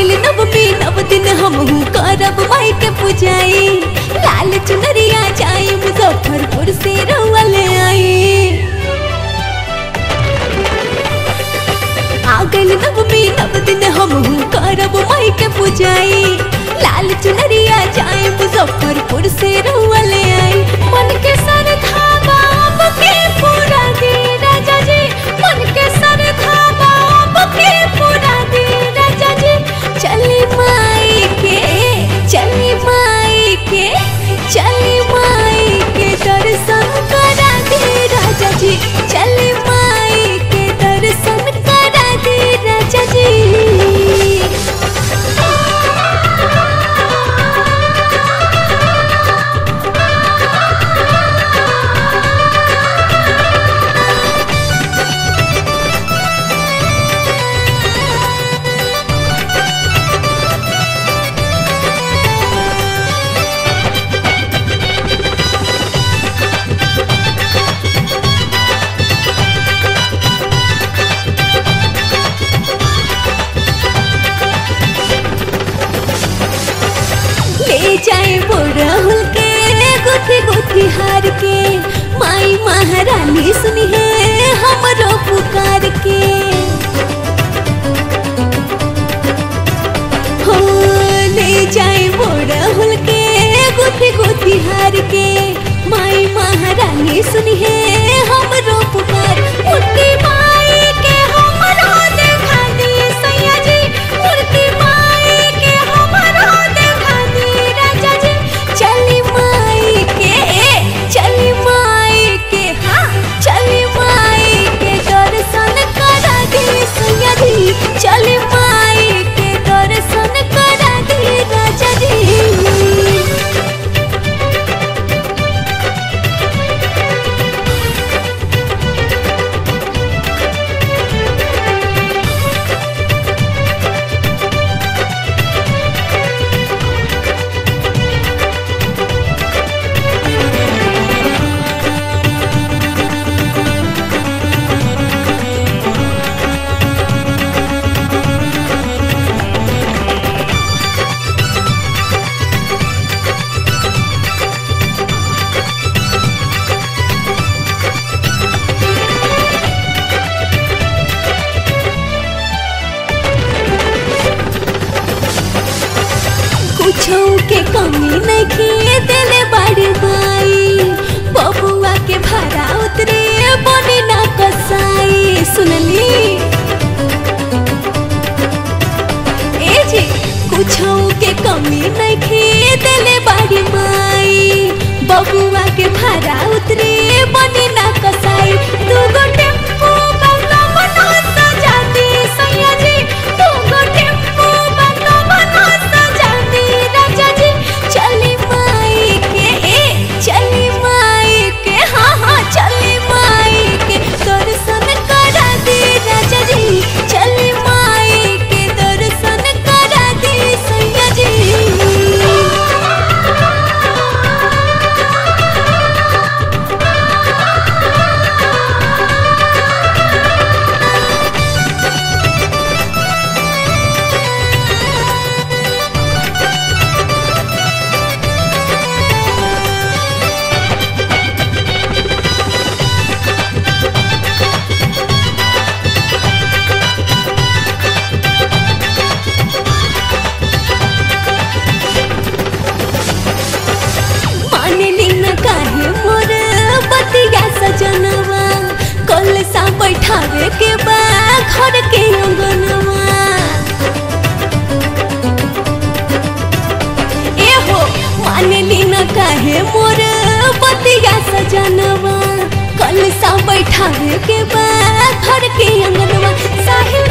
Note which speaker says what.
Speaker 1: मिल नव पे नव दिन हम हूँ करब माई के पूजाई लाल चुनरिया जाई मुजफ्फरपुर से रउआ ले आई। आगल नव पे नव दिन हम हूँ करब माई के पूजाई लाल चुनरिया जाई मुजफ्फरपुर से रउआ गुथी हार के, माई महारानी सुनी है हमरो पुकार के। हो, ले जाए बोरहुल के, गुथी गुथी हार के, माई महारानी सुनी है के कमी नहीं दिले बड़ी माई बबुआ के भाड़ा उतरे बनी ना कसाई सुनली ए जी, कुछो के कमी नहीं दिले बड़ी माई बबुआ के भाड़ा उतरे बनी ना कसाई दूगो टेंपो बैठावे के घर के ए हो मोर सजनवा। कल सा बैठावे के घर के अंगनवा साहिल